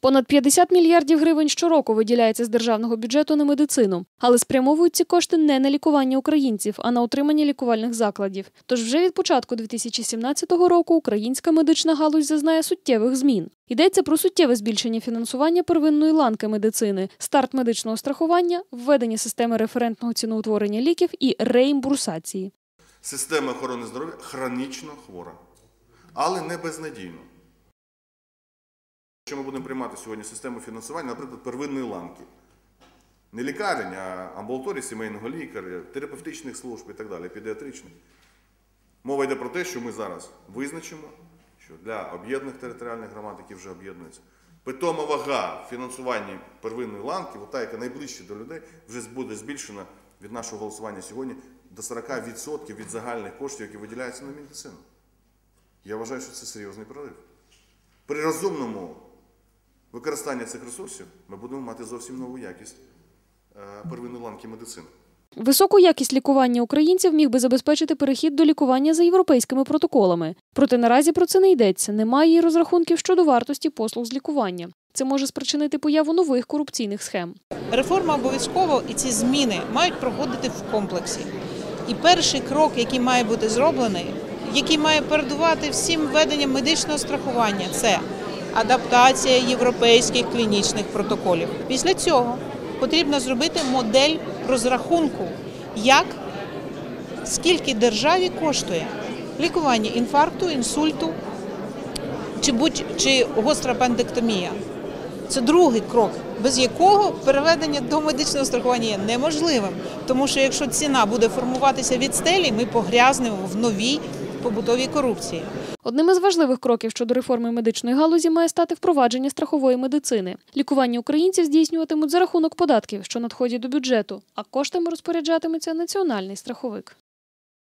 Понад 50 мільярдів гривень щороку виділяється з державного бюджету на медицину, але спрямовують ці кошти не на лікування українців, а на утримання лікувальних закладів. Тож вже від початку 2017 року українська медична галузь зазнає суттєвих змін. Йдеться про суттєве збільшення фінансування первинної ланки медицини, старт медичного страхування, введення системи референтного ціноутворення ліків і реімбурсації. Система охорони здоров'я хронічно хвора, але не безнадійно. Якщо ми будемо приймати сьогодні систему фінансування, наприклад, первинної ланки, не лікарень, а амбулаторії сімейного лікаря, терапевтичних служб і так далі, педіатричних. Мова йде про те, що ми зараз визначимо, що для об'єднаних територіальних громад, які вже об'єднуються, питома вага в фінансуванні первинної ланки, ота, яка найближче до людей, вже буде збільшена від нашого голосування сьогодні до 40% від загальних коштів, які виділяються на медицину. Я вважаю, що це серйозний прорив. При розумному використанні цих ресурсів ми будемо мати зовсім нову якість е, первинної ланки медицини. Високу якість лікування українців міг би забезпечити перехід до лікування за європейськими протоколами. Проте наразі про це не йдеться. Немає і розрахунків щодо вартості послуг з лікування. Це може спричинити появу нових корупційних схем. Реформа обов'язково і ці зміни мають проходити в комплексі. І перший крок, який має бути зроблений, який має передувати всім введенням медичного страхування, це адаптація європейських клінічних протоколів. Після цього потрібно зробити модель розрахунку, як скільки державі коштує лікування інфаркту, інсульту чи будь чи гостра апендектомія. Це другий крок, без якого переведення до медичного страхування є неможливим. Тому що якщо ціна буде формуватися від стелі, ми погрязнемо в новій побутовій корупції. Одним із важливих кроків щодо реформи медичної галузі має стати впровадження страхової медицини. Лікування українців здійснюватимуть за рахунок податків, що надходять до бюджету, а коштами розпоряджатиметься національний страховик.